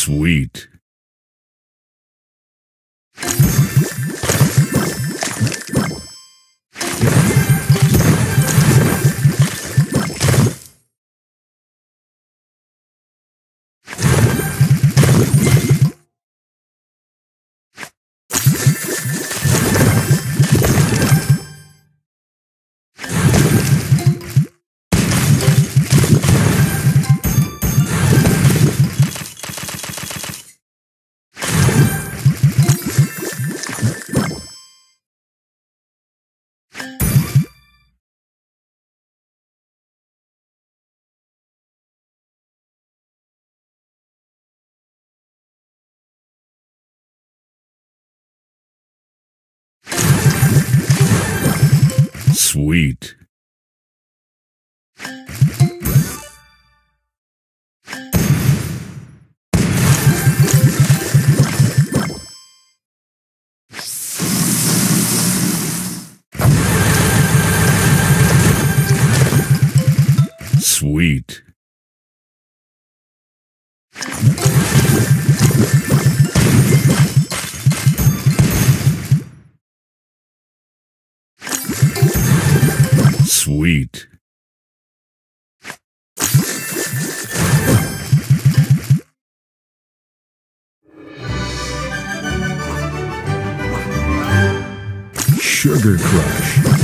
Sweet. Sweet. Sweet. Sweet. Sugar Crush.